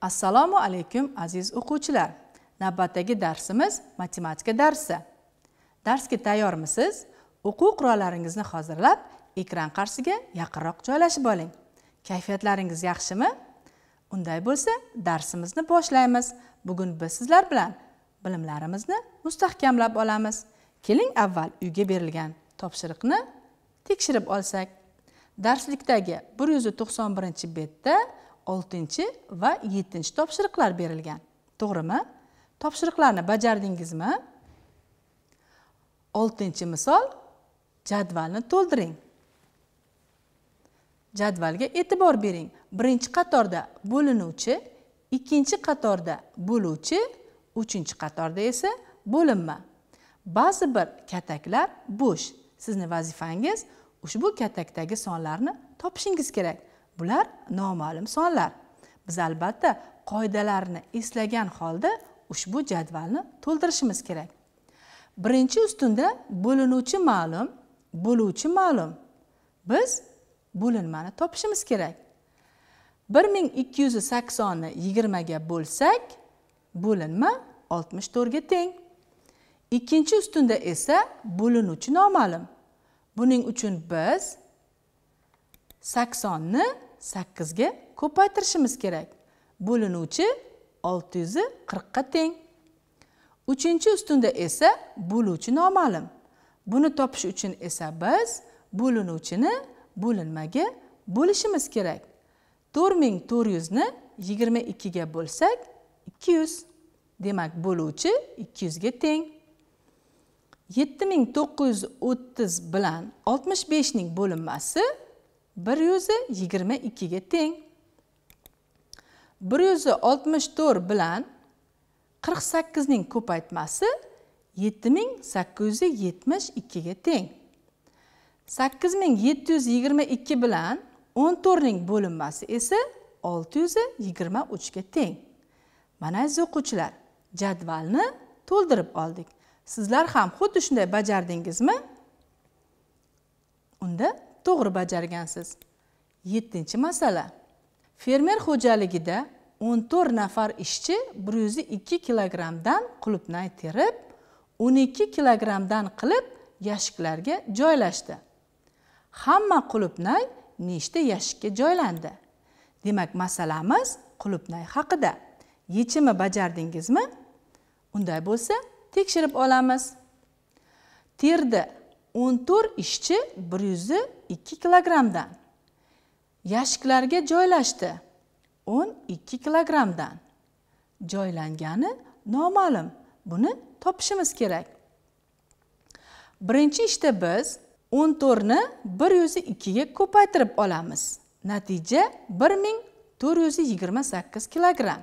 assalomu alaykum aziz o'quvchilar. Navbatdagi darsimiz matematika darsi. Darsga tayyormisiz? O'quv qurollaringizni hozirlab ekran qarshisiga yaqinroq joylashib oling. Kayfiyatlaringiz yaxshimi? Unday bo'lsa darsimizni boshlaymiz. Bugun biz sizlar bilan bilimlarimizni mustahkamlab olamiz. Keling avval uyga berilgan topshiriqni tekshirib olsak. Darslikdagi bir yuz to'qson birinchi betda oltinchi va yettinchi topshiriqlar berilgan. To'g'rimi? Topshiriqlarni bajardingizmi? Oltinchi misol jadvalni to'ldiring. Jadvalga e'tibor bering. Birinchi qatorda bo'linuvchi ikkinchi qatorda bo'luvchi uchinchi qatorda esa bo'linma. Ba'zi bir kataklar bo'sh. Sizni vazifangiz ushbu katakdagi sonlarni topishingiz kerak. Bular noma'lum sonlar. Biz albatta qoidalarni eslagan holda ushbu jadvalni to'ldirishimiz kerak. Birinchi ustunda bo'linuvchi ma'lum bo'luvchi ma'lum. Biz bo'linmani topishimiz kerak. bir ming ikki yuz saksonni yigirmaga bo'lsak bo'linma oltmish to'rtga teng. Ikkinchi ustunda esa bo'linuvchi noma'lum. Buning uchun biz saksonni sakkizga ko'paytirishimiz kerak. Bo'linuvchi olti yuz qirqqa teng. Uchinchi ustunda esa bo'luvchi noma'lum. Buni topish uchun esa biz bo'linuvchini bo'linmaga bo'lishimiz kerak. To'rt ming to'rt yuzni yigirma ikkiga bo'lsak ikki yuz. Demak bo'luvchi ikki yuzga teng. Yetti ming to'qqiz yuz o'ttiz bilan oltmish beshning bo'linmasi bir yuzi yigirma ikkiga teng. Bir yuz oltmish to'rt bilan qirq sakkizning ko'paytmasi yetti ming sakkiz yuz yetmish ikkiga teng. sakkiz ming yetti yuz yigirma ikki bilan o'n to'rtning bo'linmasi esa olti yuz yigirma uchga teng. Mana aziz o'quvchilar jadvalni to'ldirib oldik. Sizlar ham xuddi shunday bajardingizmi? Unda to'g'ri bajargansiz. Yettinchi masala. Fermer xo'jaligida o'n to'rt nafar ishchi bir yuz ikki kilogrammdan qulupnay terib o'n ikki kilogrammdan qilib yashiklarga joylashdi. Hamma qulupnay nechta yashikka joylandi? Demak masalamiz qulupnay haqida. Yechimi bajardingizmi? Unday bo'lsa tekshirib olamiz. Terdi o'n to'rt ishchi bir yuz ikki kilogrammdan. Yashiklarga joylashdi o'n ikki kilogrammdan. Joylangani noma'lum. Buni topishimiz kerak. Birinchi ishda biz o'n to'rtni bir yuz ikkiga ko'paytirib olamiz. Natija bir ming to'rt yuz yigirma sakkiz kilogramm.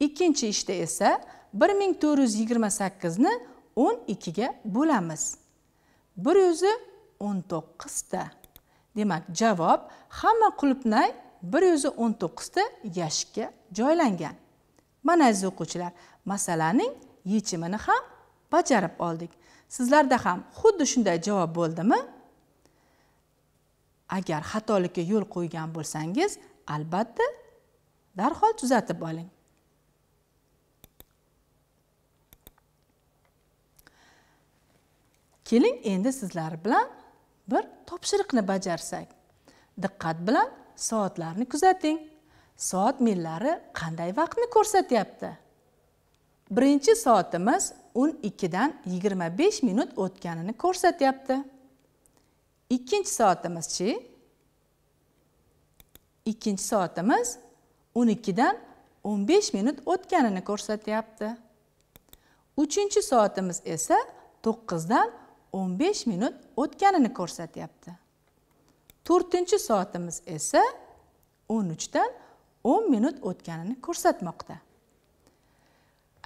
Ikkinchi ishda esa bir ming to'rt yuz yigirma sakkizni o'n ikkiga bo'lamiz. Bir yuzi o'n to'qqizta. Demak javob hamma qulupnay bir yuz o'n to'qqizta yashikka joylangan. Mana aziz o'quvchilar masalaning yechimini ham bajarib oldik. Sizlarda ham xuddi shunday javob bo'ldimi? Agar xatolikka yo'l qo'ygan bo'lsangiz albatta darhol tuzatib oling. Keling endi sizlar bilan bir topshiriqni bajarsak. Diqqat bilan soatlarni kuzating. Soat millari qanday vaqtni ko'rsatyapti? Birinchi soatimiz o'n ikkidan yigirma besh minut o'tganini ko'rsatyapti. Ikkinchi soatimizchi ikkinchi soatimiz o'n ikkidan o'n besh minut o'tganini ko'rsatyapti. Uchinchi soatimiz esa to'qqizdan o'n besh minut o'tganini ko'rsatyapti. To'rtinchi soatimiz esa o'n uchdan o'n minut o'tganini ko'rsatmoqda.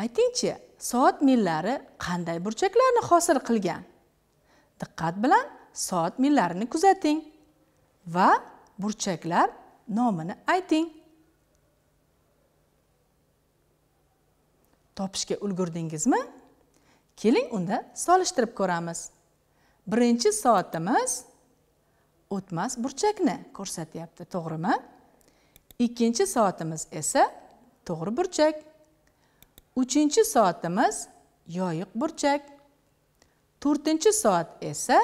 Aytingchi soat millari qanday burchaklarni hosil qilgan? Diqqat bilan soat millarini kuzating va burchaklar nomini ayting. Topishga ulgurdingizmi? Keling unda solishtirib ko'ramiz. Birinchi soatimiz o'tmas burchakni ko'rsatyapti to'g'rimi? Ikkinchi soatimiz esa to'g'ri burchak. Uchinchi soatimiz yoyiq burchak. To'rtinchi soat esa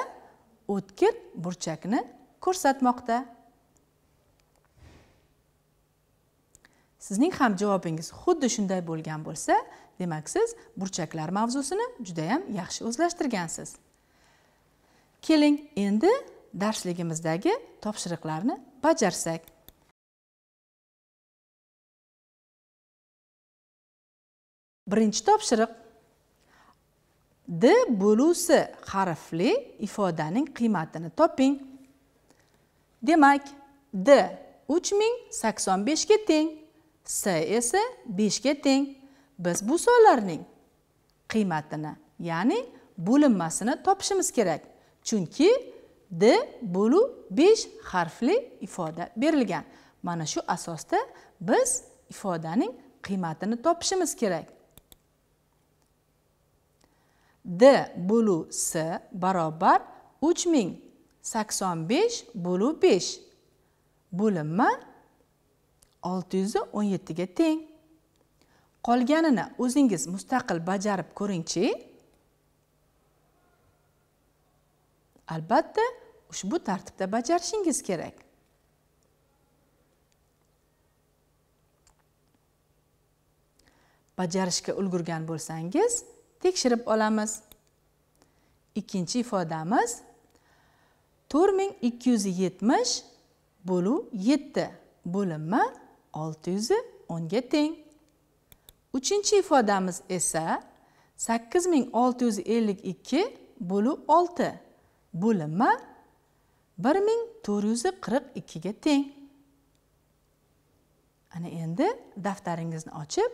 o'tkir burchakni ko'rsatmoqda. Sizning ham javobingiz xuddi shunday bo'lgan bo'lsa demak siz burchaklar mavzusini judayam yaxshi o'zlashtirgansiz. Keling endi darsligimizdagi topshiriqlarni bajarsak. Birinchi topshiriq. D bo'luvsi harfli ifodaning qiymatini toping. Demak d uch ming sakson beshga teng. S esa ga teng. Biz bu sonlarning qiymatini ya'ni bo'linmasini topishimiz kerak. Chunki d bo'lu 5 harfli ifoda berilgan. Mana shu asosda biz ifodaning qiymatini topishimiz kerak. D bo'lu s barobar uch ming sakson besh bo'lu besh. Bo'linma olti yuz o'n yettiga teng. Qolganini o'zingiz mustaqil bajarib ko'ringchi. Albatta ushbu tartibda bajarishingiz kerak. Bajarishga ulgurgan bo'lsangiz tekshirib olamiz. Ikkinchi ifodamiz to'rt ming ikki yuz yetmish bo'lu yetti bo'linma olti yuz o'nga teng. Uchinchi ifodamiz esa sakkiz ming olti yuz ellik ikki bo'lu olti bo'linma bir ming to'rt yuz qirq ikkiga teng. Ana endi daftaringizni ochib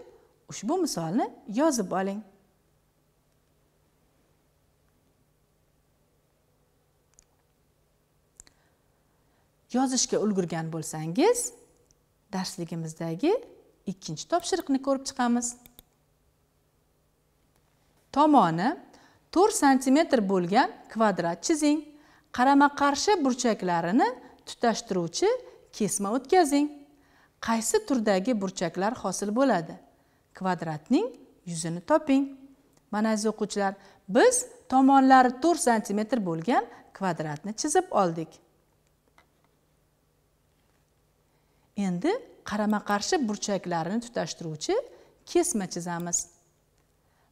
ushbu misolni yozib oling. Yozishga ulgurgan bo'lsangiz darsligimizdagi ikkinchi topshiriqni ko'rib chiqamiz. Tomoni to'rt santimetr bo'lgan kvadrat chizing. Qarama qarshi burchaklarini tutashtiruvchi kesma o'tkazing. Qaysi turdagi burchaklar hosil bo'ladi? Kvadratning yuzini toping. Mana aziz o'quvchilar biz tomonlari to'rt santimetr bo'lgan kvadratni chizib oldik. Endi qarama qarshi burchaklarini tutashtiruvchi kesma chizamiz.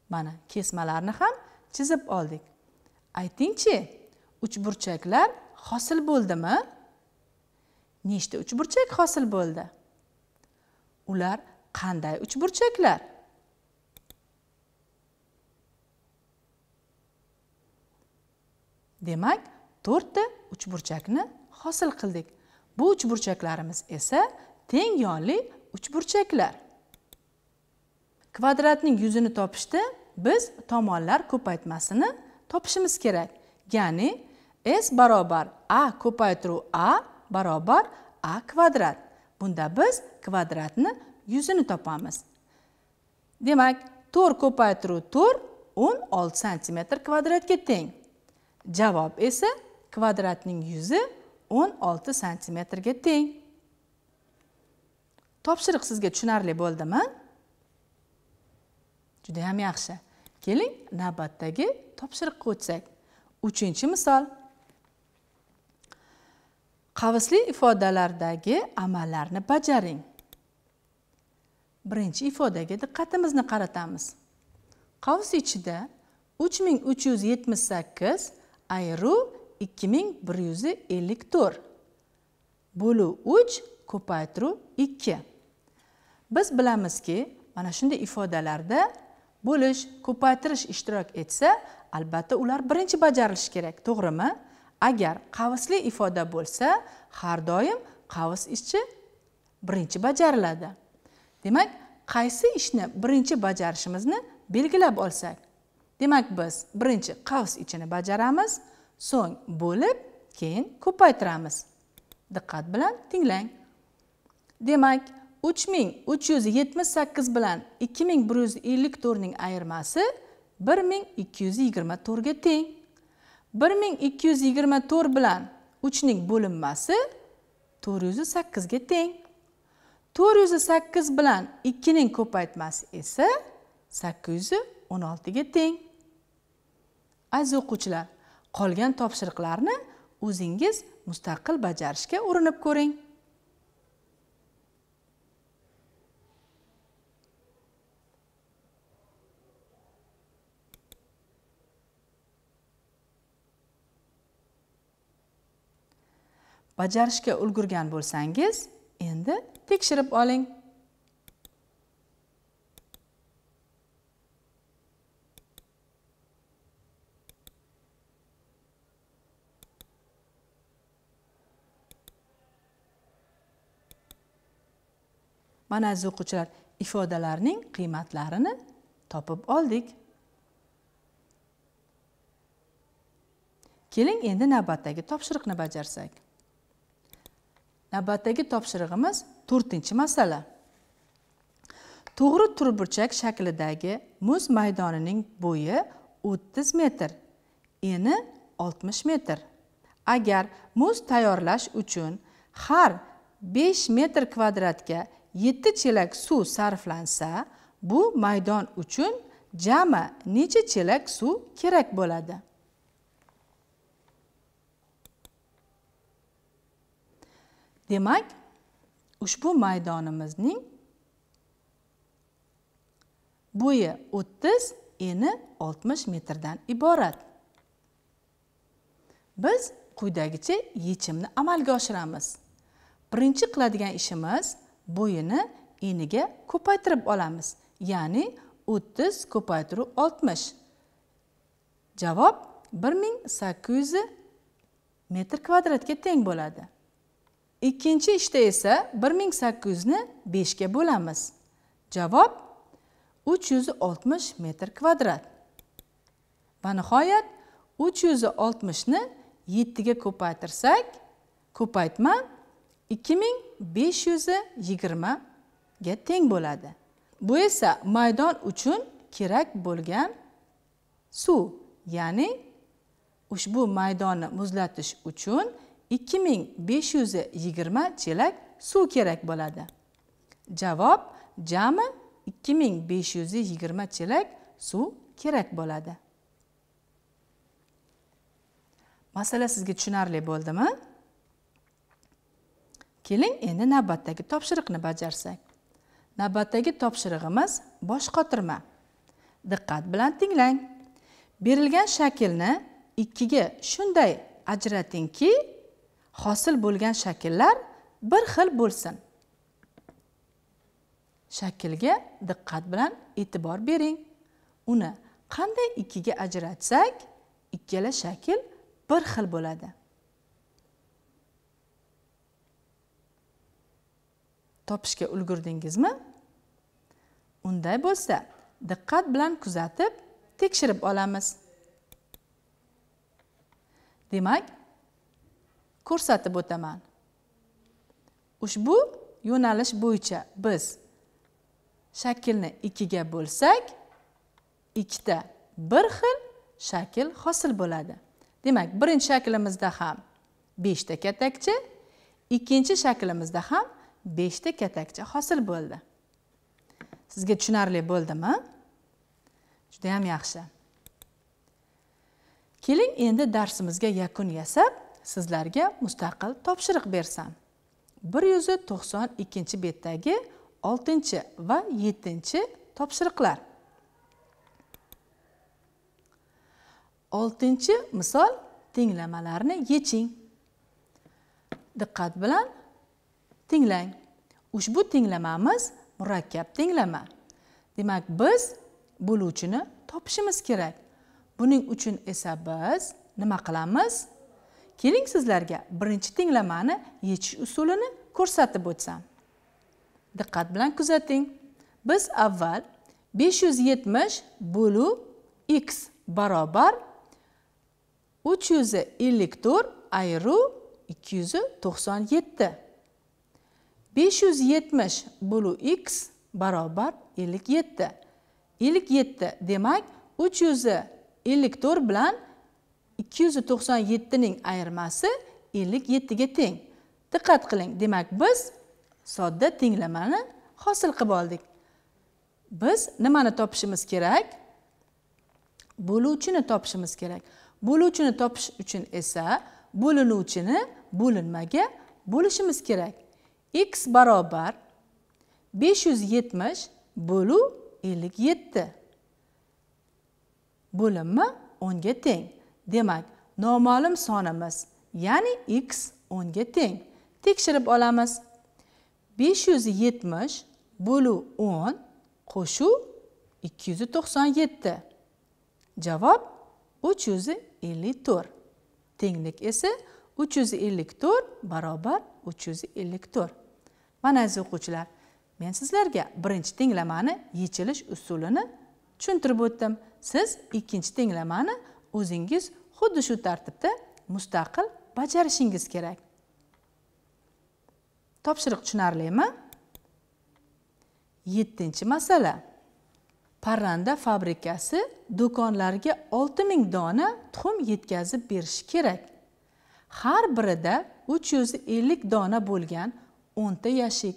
Mana kesmalarni ham chizib oldik. Aytingchi uchburchaklar hosil bo'ldimi? Nechta uchburchak hosil bo'ldi? Ular qanday uchburchaklar demak to'rtta uchburchakni hosil qildik. Bu uchburchaklarimiz esa teng yonli uchburchaklar. Kvadratning yuzini topishda biz tomonlar ko'paytmasini topishimiz kerak. Ya'ni s barobar a ko'paytiruv a barobar a kvadrat. Bunda biz kvadratni yuzini topamiz. Demak to'rt ko'paytiruv to'rt o'n olti santimetr kvadratga teng. Javob esa kvadratning yuzi o'n olti santimetrga teng. Topshiriq sizga tushunarli bo'ldimi? Juda ham yaxshi. Keling navbatdagi topshiriqqa o'tsak. Uchinchi misol. Qavsli ifodalardagi amallarni bajaring. Birinchi ifodaga diqqatimizni qaratamiz. Qavs ichida uch ming uch yuz yetmish sakkiz ayru ikki ming bir yuz ellik to'rt. Bo'luv uch ko'paytiruv ikki. Biz bilamizki mana shunday ifodalarda bo'lish ko'paytirish ishtirok etsa albatta ular birinchi bajarilishi kerak to'g'rimi? Agar qavsli ifoda bo'lsa har doim qavs ishi birinchi bajariladi. Demak qaysi ishni birinchi bajarishimizni belgilab olsak demak biz birinchi qavs ichini bajaramiz so'ng bo'lib keyin ko'paytiramiz. Diqqat bilan tinglang. Demak uch ming uch yuz yetmish sakkiz bilan ikki ming bir yuz ellik to'rtning ayirmasi bir ming ikki yuz yigirma to'rtga teng. bir ming ikki yuz yigirma to'rt bilan uchning bo'linmasi to'rt yuz sakkizga teng. to'rt yuz sakkiz bilan ikkining ko'paytmasi esa sakkiz yuz o'n oltiga teng. Aziz o'quvchilar qolgan topshiriqlarni o'zingiz mustaqil bajarishga urinib ko'ring. Bajarishga ulgurgan bo'lsangiz endi tekshirib oling. Mana aziz o'quvchilar ifodalarning qiymatlarini topib oldik. Keling endi navbatdagi topshiriqni bajarsak. Navbatdagi topshirig'imiz to'rtinchi masala. To'g'ri turburchak shaklidagi muz maydonining bo'yi o'ttiz metr eni oltmish metr. Agar muz tayyorlash uchun har besh metr kvadratga yetti chelak suv sarflansa bu maydon uchun jami necha chelak suv kerak bo'ladi? Demak ushbu maydonimizning bo'yi o'ttiz eni oltmish metrdan iborat. Biz quyidagicha yechimni amalga oshiramiz. Birinchi qiladigan ishimiz bo'yini eniga ko'paytirib olamiz. Ya'ni o'ttiz ko'paytiruv oltmish. Javob bir ming sakkiz yuz metr kvadratga teng bo'ladi. Ikkinchi ishda esa bir ming sakkiz yuzni beshga bo'lamiz. Javob uch yuz oltmish metr kvadrat. Va nihoyat uch yuz oltmishni yettiga ko'paytirsak ko'paytma ikki ming besh yuz yigirmaga teng bo'ladi. Bu esa maydon uchun kerak bo'lgan suv ya'ni ushbu maydonni muzlatish uchun ikki ming besh yuz yigirma chelak suv kerak bo'ladi. Javob jami ikki ming besh yuz yigirma chelak suv kerak bo'ladi. Masala sizga tushunarli bo'ldimi? Keling endi navbatdagi topshiriqni bajarsak. Navbatdagi topshirig'imiz bosh qotirma. Diqqat bilan tinglang. Berilgan shaklni ikkiga shunday ajratingki hosil bo'lgan shakllar bir xil bo'lsin. Shaklga diqqat bilan e'tibor bering. Uni qanday ikkiga ajratsak ikkala shakl bir xil bo'ladi. Topishga ulgurdingizmi? Unday bo'lsa diqqat bilan kuzatib tekshirib olamiz. Demak ko'rsatib o'taman. Ushbu yo'nalish bo'yicha biz shaklni ikkiga bo'lsak ikkita bir xil shakl hosil bo'ladi. Demak birinchi shaklimizda ham beshta katakcha ikkinchi shaklimizda ham beshta katakcha hosil bo'ldi. Sizga tushunarli bo'ldimi? Juda yam yaxshi. Keling endi darsimizga yakun yasab sizlarga mustaqil topshiriq bersam. Bir yuz to'qson ikkinchi betdagi oltinchi va yettinchi topshiriqlar. Oltinchi misol tenglamalarni yeching. Diqqat bilan tinglang. Ushbu tenglamamiz murakkab tenglama demak biz bo'luvchini topishimiz kerak. Buning uchun esa biz nima qilamiz? Keling sizlarga birinchi tenglamani yechish usulini ko'rsatib o'tsam. Diqqat bilan kuzating. Biz avval besh yuz yetmish bo'lu x barobar uch yuz ellik to'rt ayru 297 yuz to'qson yetti besh yuz yetmish bo'lu x barobar ellik yetti. Ellik yetti demak uch yuz ellik to'rt bilan 297 ning ayirmasi 57 ga teng. Diqqat qiling demak biz sodda tenglamani hosil qilib oldik. Biz nimani topishimiz kerak? Bo'luvchini topishimiz kerak. Bo'luvchini topish uchun esa bo'linuvchini bo'linmaga bo'lishimiz kerak. X barobar 570 bo'lu 57 bo'linma 10 ga teng. Demak, noma'lum sonimiz, ya'ni x 10 ga teng. Tekshirib olamiz. 570 bo'lu 10 qo'shuv 297. Javob 354. Tenglik esa 354 barobar 354. Mana aziz o'quvchilar men sizlarga birinchi tenglamani yechilish usulini tushuntirib o'tdim. Siz ikkinchi tenglamani o'zingiz xuddi shu tartibda mustaqil bajarishingiz kerak. Topshiriq tushunarlimi? Yettinchi masala. Parranda fabrikasi do'konlarga olti ming dona tuxum yetkazib berishi kerak. Har birida uch yuz ellik dona bo'lgan o'nta yashik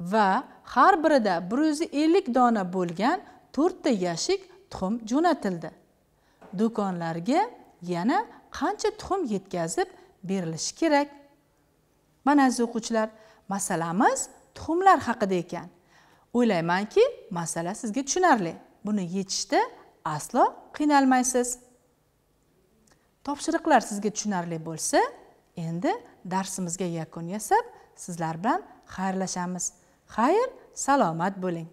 va har birida bir yuz ellik dona bo'lgan to'rtta yashik tuxum jo'natildi. Do'konlarga yana qancha tuxum yetkazib berilishi kerak? Mana aziz o'quvchilar masalamiz tuxumlar haqida ekan. O'ylaymanki masala sizga tushunarli. Buni yechishda aslo qiynalmaysiz. Topshiriqlar sizga tushunarli bo'lsa endi darsimizga yakun yasab sizlar bilan xayrlashamiz. Xayr salomat bo'ling.